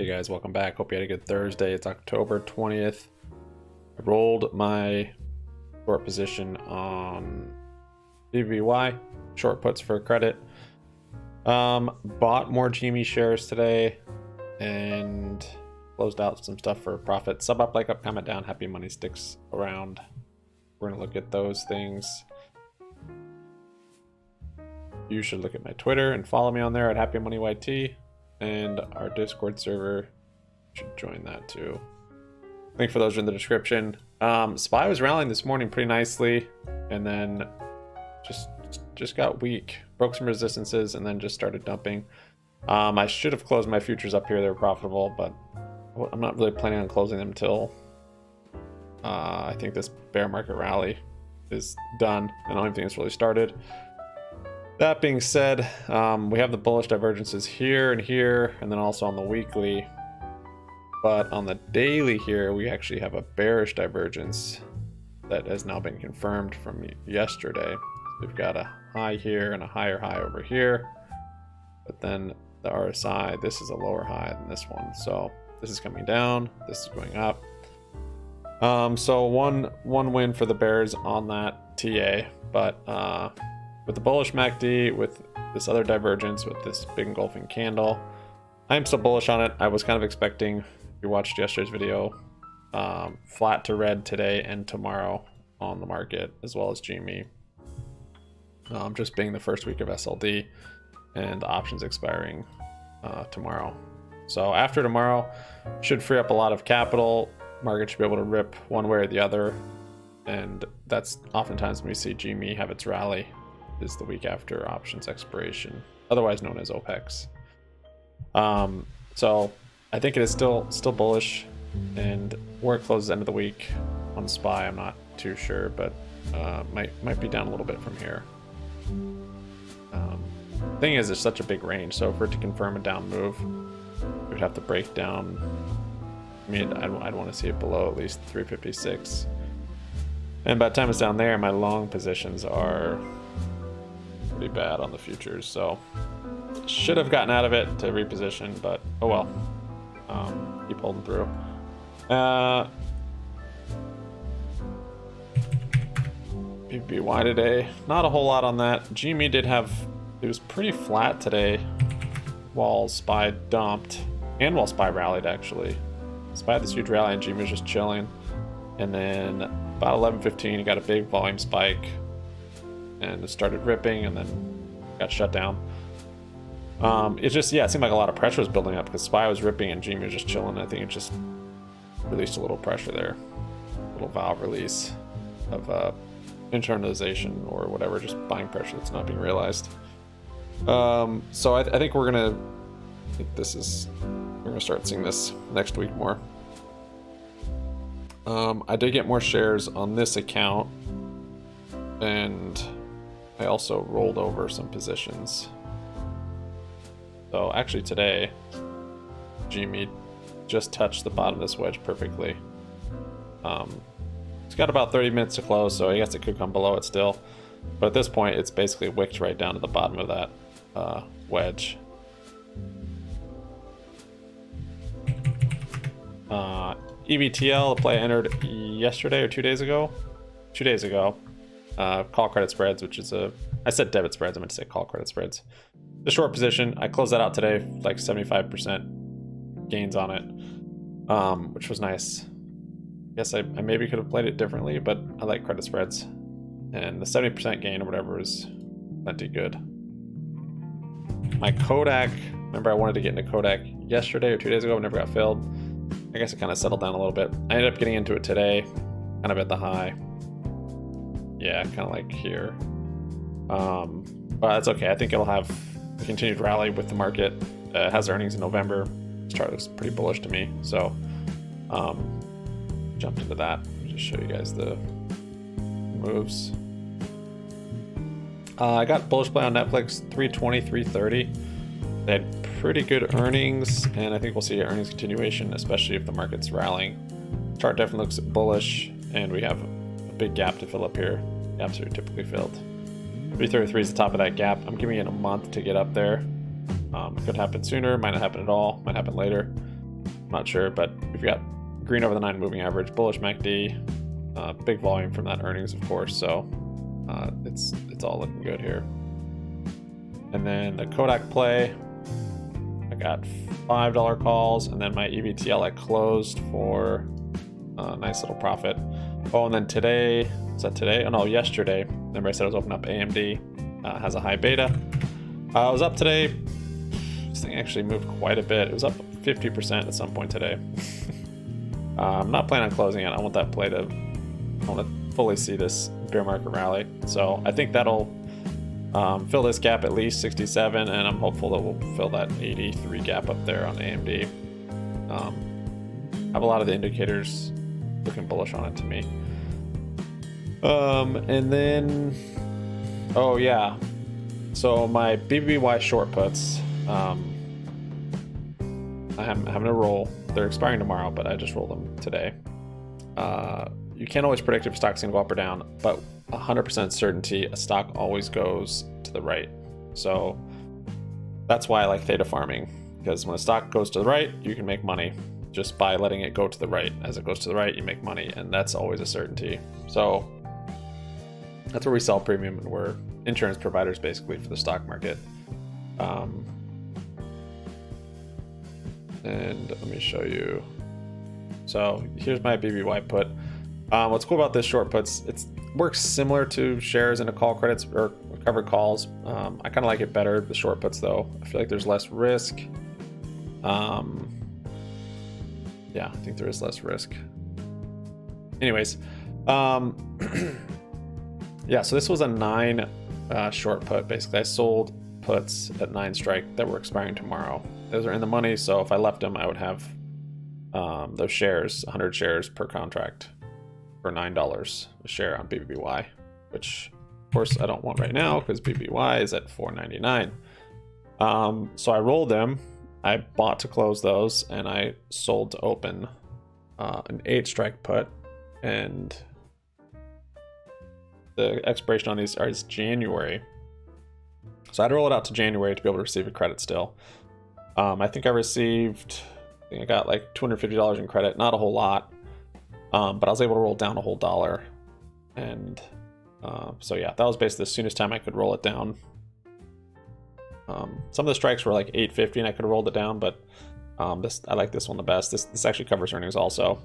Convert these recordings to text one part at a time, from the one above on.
Hey guys, welcome back. Hope you had a good Thursday. It's October 20th. I rolled my short position on BBY, short puts for credit. Um, bought more GME shares today and closed out some stuff for profit. Sub up, like up, comment down. Happy Money sticks around. We're gonna look at those things. You should look at my Twitter and follow me on there at Happy Money YT and our Discord server. Should join that too. Link for those are in the description. Um, SPY was rallying this morning pretty nicely, and then just just got weak, broke some resistances, and then just started dumping. Um, I should have closed my futures up here; they were profitable, but I'm not really planning on closing them until uh, I think this bear market rally is done, and think it's really started. That being said, um, we have the bullish divergences here and here, and then also on the weekly. But on the daily here, we actually have a bearish divergence that has now been confirmed from yesterday. We've got a high here and a higher high over here. But then the RSI, this is a lower high than this one. So this is coming down, this is going up. Um, so one one win for the Bears on that TA, but uh, with the bullish MACD, with this other divergence, with this big engulfing candle. I'm still bullish on it. I was kind of expecting, if you watched yesterday's video, um, flat to red today and tomorrow on the market, as well as GME. Um, just being the first week of SLD and the options expiring uh, tomorrow. So after tomorrow, should free up a lot of capital. Market should be able to rip one way or the other. And that's oftentimes when we see GME have its rally is the week after options expiration, otherwise known as OPEX. Um, so I think it is still still bullish, and where it closes end of the week on SPY, I'm not too sure, but uh, might might be down a little bit from here. Um, thing is, there's such a big range, so for it to confirm a down move, we'd have to break down. I mean, I'd, I'd want to see it below at least 356. And by the time it's down there, my long positions are pretty bad on the futures, so should have gotten out of it to reposition, but oh well. Um, keep holding through. Uh, BBY today, not a whole lot on that. GME did have, it was pretty flat today while SPY dumped, and while SPY rallied actually. SPY had this huge rally and GME was just chilling. And then about 11.15, he got a big volume spike and it started ripping and then got shut down. Um, it just, yeah, it seemed like a lot of pressure was building up because SPY was ripping and GME was just chilling. I think it just released a little pressure there, a little valve release of uh, internalization or whatever, just buying pressure that's not being realized. Um, so I, th I, think we're gonna, I think this is, we're gonna start seeing this next week more. Um, I did get more shares on this account and I also rolled over some positions. So actually today, GME just touched the bottom of this wedge perfectly. Um, it's got about 30 minutes to close, so I guess it could come below it still. But at this point, it's basically wicked right down to the bottom of that uh, wedge. Uh, EVTL, the play entered yesterday or two days ago. Two days ago uh, call credit spreads, which is a, I said debit spreads, I meant to say call credit spreads. The short position, I closed that out today, like 75% gains on it, um, which was nice. I guess I, I maybe could have played it differently, but I like credit spreads. And the 70% gain or whatever is plenty good. My Kodak, remember I wanted to get into Kodak yesterday or two days ago, but never got filled. I guess it kind of settled down a little bit. I ended up getting into it today, kind of at the high. Yeah, kind of like here. Um, but that's okay. I think it'll have a continued rally with the market. Uh, has earnings in November. This chart looks pretty bullish to me. So, um, jumped into that. Just show you guys the moves. Uh, I got bullish play on Netflix 320, 330. They had pretty good earnings, and I think we'll see earnings continuation, especially if the market's rallying. Chart definitely looks bullish, and we have big gap to fill up here. Gaps are typically filled. 333 is the top of that gap. I'm giving it a month to get up there. Um, could happen sooner, might not happen at all, might happen later. I'm not sure, but we've got green over the nine moving average, bullish MACD, uh, big volume from that earnings, of course. So uh, it's it's all looking good here. And then the Kodak play, I got five dollar calls, and then my EVTL I closed for a nice little profit. Oh, and then today is that today? Oh no, yesterday. Remember I said I was opening up AMD. Uh, has a high beta. Uh, I was up today. This thing actually moved quite a bit. It was up 50% at some point today. uh, I'm not planning on closing it. I want that play to. I want to fully see this bear market rally. So I think that'll um, fill this gap at least 67, and I'm hopeful that we'll fill that 83 gap up there on AMD. Um, I have a lot of the indicators looking bullish on it to me. Um, and then, oh yeah, so my BBY short puts, um, I'm having a roll. They're expiring tomorrow, but I just rolled them today. Uh, you can't always predict if a stock's gonna go up or down, but 100% certainty a stock always goes to the right. So that's why I like theta farming because when a stock goes to the right, you can make money just by letting it go to the right. As it goes to the right, you make money, and that's always a certainty. So that's where we sell premium, and we're insurance providers basically for the stock market. Um, and let me show you. So here's my BBY put. Um, what's cool about this short puts, it works similar to shares and a call credits or covered calls. Um, I kind of like it better, the short puts though. I feel like there's less risk. Um, yeah, I think there is less risk. Anyways, um, yeah, so this was a nine uh, short put. Basically, I sold puts at nine strike that were expiring tomorrow. Those are in the money, so if I left them, I would have um, those shares, 100 shares per contract for $9 a share on BBY, which of course I don't want right now because BBY is at 4.99. Um, so I rolled them. I bought to close those and I sold to open uh, an eight strike put and the expiration on these is January. So I had to roll it out to January to be able to receive a credit still. Um, I think I received, I think I got like $250 in credit, not a whole lot. Um, but I was able to roll down a whole dollar. And uh, so yeah, that was basically the soonest time I could roll it down. Um, some of the strikes were like 850 and I could have rolled it down, but um, this I like this one the best. This, this actually covers earnings also.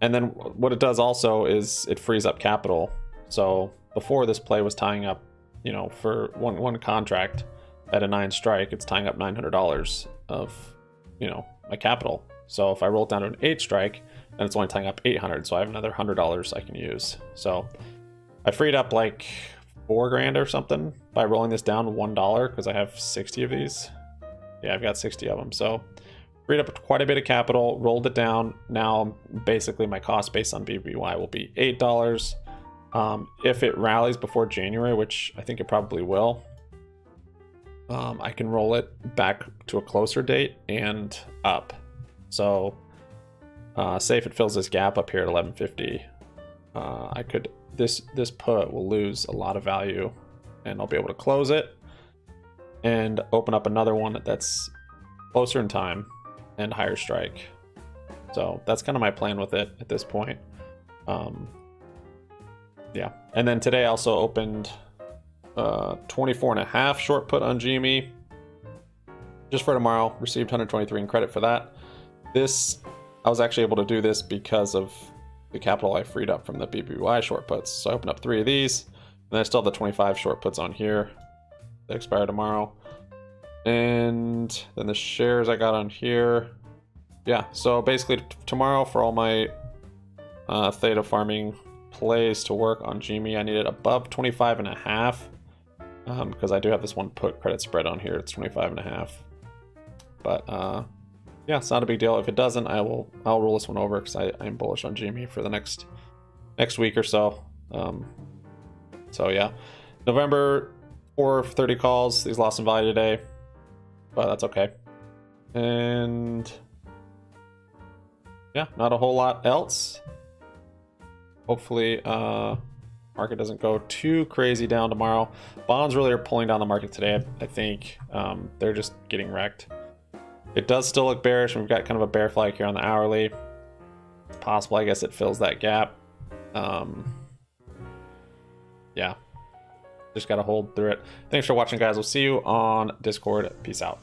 And then what it does also is it frees up capital. So before this play was tying up, you know, for one one contract at a nine strike, it's tying up $900 of, you know, my capital. So if I roll it down to an eight strike, and it's only tying up 800 so i have another $100 i can use so i freed up like four grand or something by rolling this down one dollar because i have 60 of these. Yeah i've got 60 of them so freed up quite a bit of capital rolled it down. Now basically my cost based on bby will be eight dollars. Um, if it rallies before january which i think it probably will um, i can roll it back to a closer date and up. So uh, say if it fills this gap up here at 1150, uh, I could this this put will lose a lot of value, and I'll be able to close it and open up another one that's closer in time and higher strike. So that's kind of my plan with it at this point. Um, yeah, and then today I also opened uh, 24 and a half short put on GME just for tomorrow. Received 123 in credit for that. This I was actually able to do this because of the capital I freed up from the BBY short puts. So I opened up three of these, and I still have the 25 short puts on here that expire tomorrow. And then the shares I got on here. Yeah, so basically tomorrow for all my uh, theta farming plays to work on GME, I need it above 25 and a half because um, I do have this one put credit spread on here. It's 25 and a half. But uh, yeah, it's not a big deal. If it doesn't, I will I'll roll this one over because I I'm bullish on GME for the next next week or so. Um, so yeah, November four thirty calls. These lost in value today, but that's okay. And yeah, not a whole lot else. Hopefully, uh, market doesn't go too crazy down tomorrow. Bonds really are pulling down the market today. I think um, they're just getting wrecked. It does still look bearish. We've got kind of a bear flag here on the hourly. It's possible, I guess it fills that gap. Um, yeah. Just got to hold through it. Thanks for watching, guys. We'll see you on Discord. Peace out.